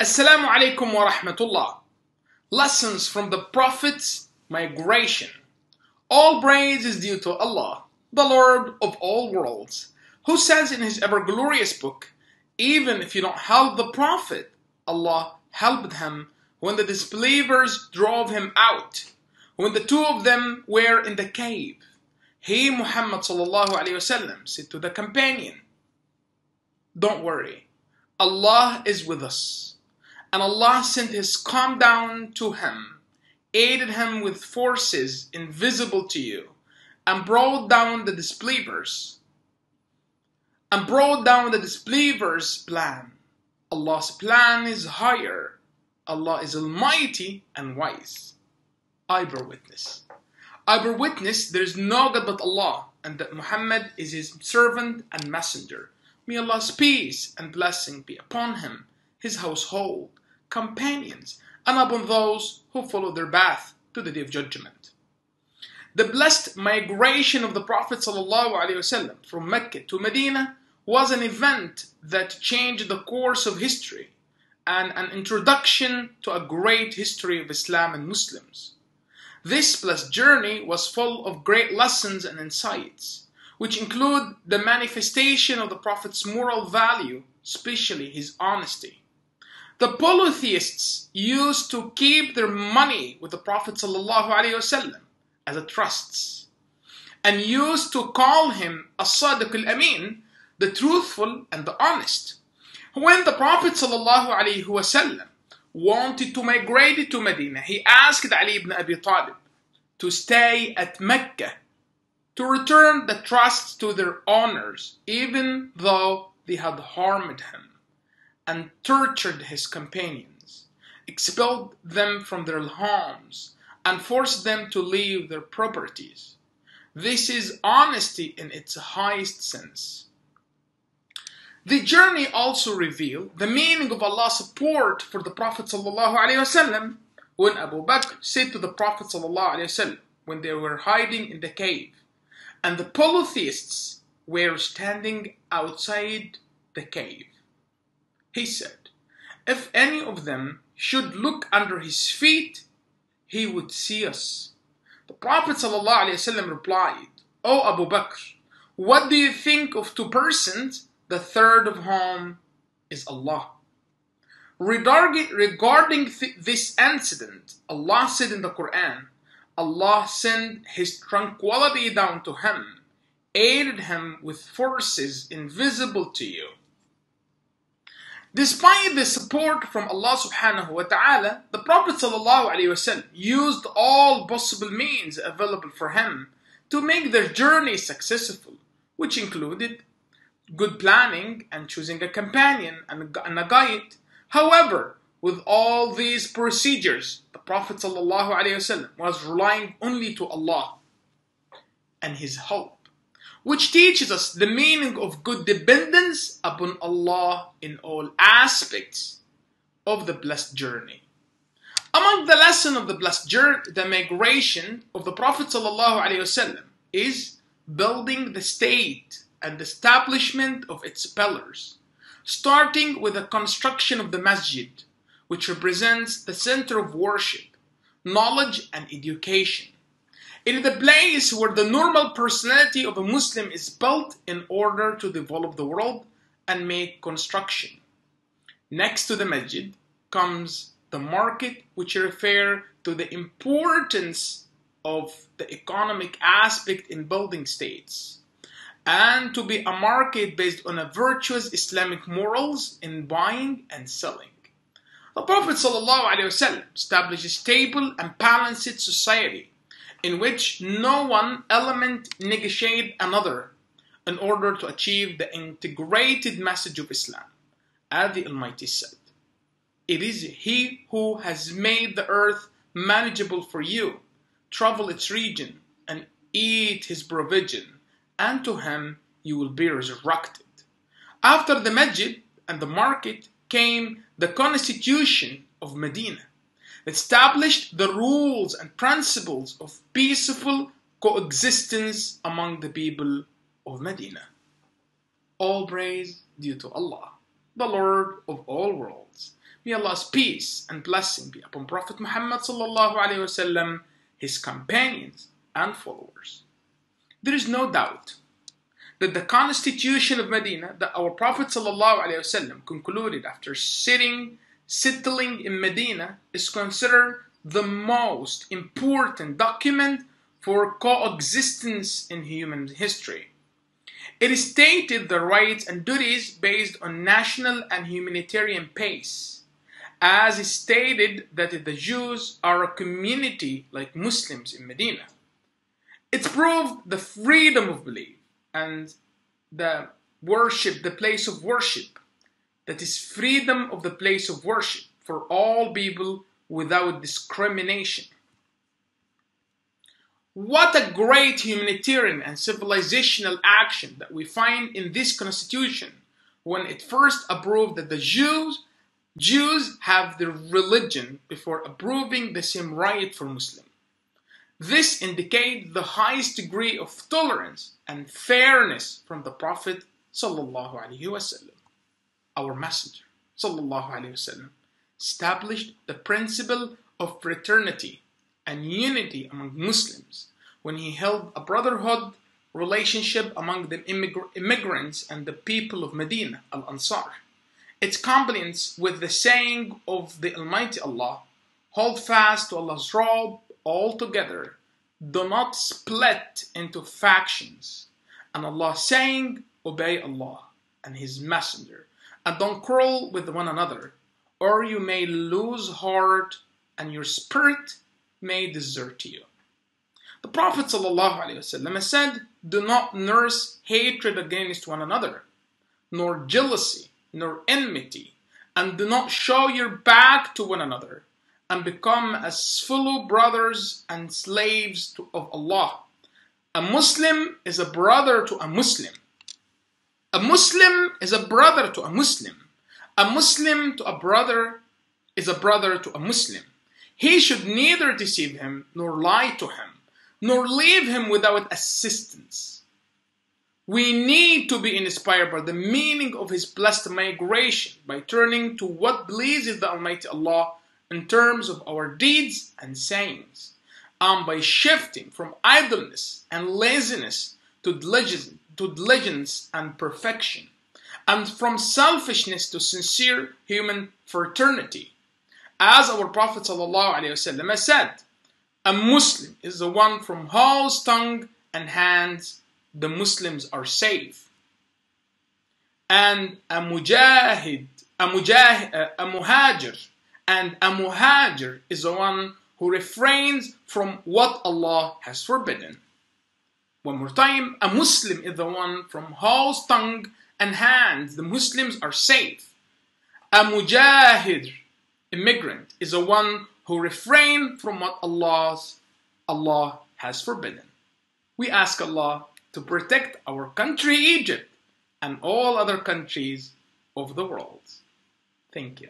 Assalamu alaikum wa rahmatullah. Lessons from the Prophet's migration. All praise is due to Allah, the Lord of all worlds, who says in His ever glorious book, Even if you don't help the Prophet, Allah helped him when the disbelievers drove him out, when the two of them were in the cave. He, Muhammad wasallam, said to the companion, Don't worry, Allah is with us. And Allah sent His calm down to him, aided him with forces invisible to you, and brought down the disbelievers. And brought down the disbelievers' plan. Allah's plan is higher. Allah is almighty and wise. I bear witness. I bear witness there is no God but Allah, and that Muhammad is His servant and messenger. May Allah's peace and blessing be upon him, his household, companions, and upon those who follow their path to the day of judgment. The blessed migration of the Prophet ﷺ from Mecca to Medina was an event that changed the course of history and an introduction to a great history of Islam and Muslims. This blessed journey was full of great lessons and insights, which include the manifestation of the Prophet's moral value, especially his honesty. The polytheists used to keep their money with the Prophet ﷺ as a trusts, and used to call him as-sadiq al-amin, the truthful and the honest. When the Prophet ﷺ wanted to migrate to Medina, he asked Ali ibn Abi Talib to stay at Mecca to return the trust to their owners, even though they had harmed him and tortured his companions, expelled them from their homes, and forced them to leave their properties. This is honesty in its highest sense. The journey also revealed the meaning of Allah's support for the Prophet ﷺ when Abu Bakr said to the Prophet ﷺ when they were hiding in the cave and the polytheists were standing outside the cave. He said, If any of them should look under his feet, he would see us. The Prophet ﷺ replied, O Abu Bakr, what do you think of two persons, the third of whom is Allah? Regarding, th- this incident, Allah said in the Quran, Allah sent His tranquility down to him, aided him with forces invisible to you. Despite the support from Allah subhanahu wa ta'ala, the Prophet used all possible means available for him to make their journey successful, which included good planning and choosing a companion and a guide. However, with all these procedures, the Prophet was relying only to Allah and His help which teaches us the meaning of good dependence upon Allah in all aspects of the blessed journey. Among the lesson of the blessed journey, the migration of the Prophet ﷺ is building the state and establishment of its pillars, starting with the construction of the masjid, which represents the center of worship, knowledge, and education. It is the place where the normal personality of a Muslim is built in order to develop the world and make construction. Next to the masjid comes the market, which refer to the importance of the economic aspect in building states and to be a market based on a virtuous Islamic morals in buying and selling. The Prophet ﷺ established a stable and balanced society in which no one element negotiate another in order to achieve the integrated message of Islam. As the Almighty said, It is He who has made the earth manageable for you, travel its region, and eat His provision, and to Him you will be resurrected. After the masjid and the market came the constitution of Medina established the rules and principles of peaceful coexistence among the people of Medina. All praise due to Allah, the Lord of all worlds. May Allah's peace and blessing be upon Prophet Muhammad sallallahu alaihi wasallam, his companions and followers. There is no doubt that the constitution of Medina that our Prophet ﷺ concluded after sitting, settling in Medina is considered the most important document for coexistence in human history. It stated the rights and duties based on national and humanitarian pace. As stated that the Jews are a community like Muslims in Medina. It proved the freedom of belief and the worship, the place of worship, that is freedom of the place of worship for all people without discrimination. What a great humanitarian and civilizational action that we find in this constitution when it first approved that the Jews Jews have their religion before approving the same right for Muslims. This indicates the highest degree of tolerance and fairness from the Prophet sallallahu alaihi wasallam. Our messenger wasallam established the principle of fraternity and unity among Muslims when he held a brotherhood relationship among the immigr- immigrants and the people of Medina, Al Ansar. Its complements with the saying of the Almighty Allah hold fast to Allah's robe altogether. Do not split into factions. And Allah saying, Obey Allah and His Messenger, and don't quarrel with one another, or you may lose heart and your spirit may desert you. The Prophet ﷺ said, Do not nurse hatred against one another, nor jealousy, nor enmity, and do not show your back to one another and become as fellow brothers and slaves to, of Allah. A Muslim is a brother to a Muslim. A Muslim is a brother to a Muslim. A Muslim to a brother is a brother to a Muslim. He should neither deceive him nor lie to him, nor leave him without assistance. We need to be inspired by the meaning of his blessed migration by turning to what pleases the Almighty Allah in terms of our deeds and sayings, and by shifting from idleness and laziness to diligence, to diligence and perfection, and from selfishness to sincere human fraternity. As our Prophet ﷺ said, a Muslim is the one from whose tongue and hands the Muslims are safe. And a mujahid, a mujahid, a muhajir and a muhajir is the one who refrains from what Allah has forbidden. One more time, a Muslim is the one from whose tongue and hands the Muslims are safe. A mujahid, immigrant, is the one who refrain from what Allah's Allah has forbidden. We ask Allah to protect our country Egypt and all other countries of the world. Thank you.